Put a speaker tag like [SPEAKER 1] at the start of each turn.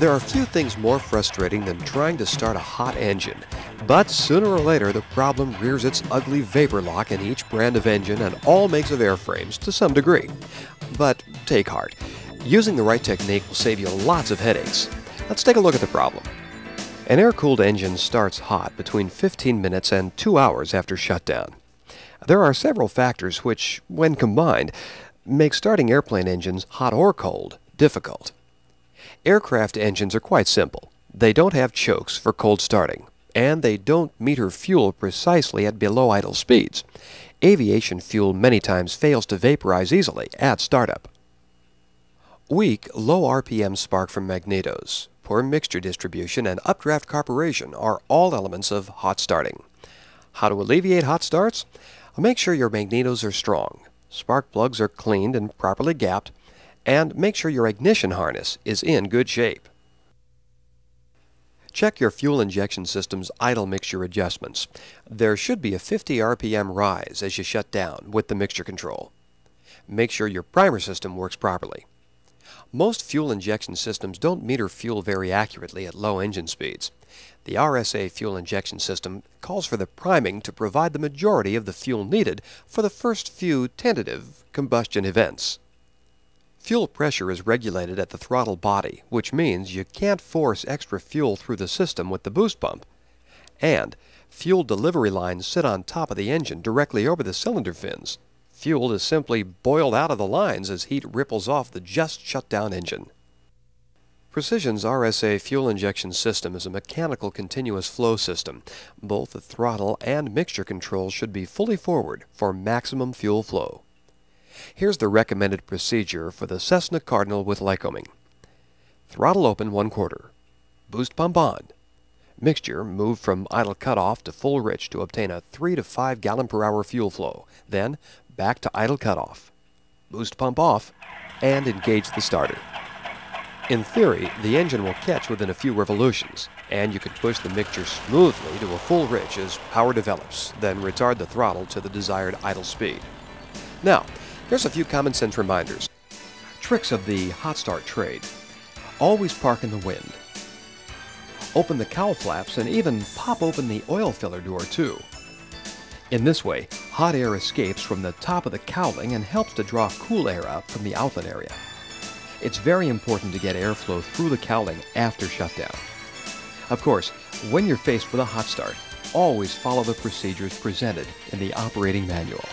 [SPEAKER 1] There are few things more frustrating than trying to start a hot engine. But sooner or later, the problem rears its ugly vapor lock in each brand of engine and all makes of airframes to some degree. But take heart. Using the right technique will save you lots of headaches. Let's take a look at the problem. An air-cooled engine starts hot between 15 minutes and 2 hours after shutdown. There are several factors which, when combined, make starting airplane engines, hot or cold, difficult. Aircraft engines are quite simple. They don't have chokes for cold starting, and they don't meter fuel precisely at below idle speeds. Aviation fuel many times fails to vaporize easily at startup. Weak, low RPM spark from magnetos, poor mixture distribution, and updraft carburation are all elements of hot starting. How to alleviate hot starts? Make sure your magnetos are strong, spark plugs are cleaned and properly gapped, and make sure your ignition harness is in good shape. Check your fuel injection system's idle mixture adjustments. There should be a 50 RPM rise as you shut down with the mixture control. Make sure your primer system works properly. Most fuel injection systems don't meter fuel very accurately at low engine speeds. The RSA fuel injection system calls for the priming to provide the majority of the fuel needed for the first few tentative combustion events. Fuel pressure is regulated at the throttle body, which means you can't force extra fuel through the system with the boost pump. And fuel delivery lines sit on top of the engine directly over the cylinder fins. Fuel is simply boiled out of the lines as heat ripples off the just shut down engine. Precision's RSA fuel injection system is a mechanical continuous flow system. Both the throttle and mixture controls should be fully forward for maximum fuel flow. Here's the recommended procedure for the Cessna Cardinal with Lycoming. Throttle open 1 quarter. Boost pump on. Mixture move from idle cutoff to full rich to obtain a 3 to 5 gallon per hour fuel flow. Then back to idle cutoff. Boost pump off and engage the starter. In theory, the engine will catch within a few revolutions, and you can push the mixture smoothly to a full rich as power develops, then retard the throttle to the desired idle speed. Now, Here's a few common sense reminders. Tricks of the hot start trade. Always park in the wind. Open the cowl flaps and even pop open the oil filler door too. In this way, hot air escapes from the top of the cowling and helps to draw cool air out from the outlet area. It's very important to get airflow through the cowling after shutdown. Of course, when you're faced with a hot start, always follow the procedures presented in the operating manual.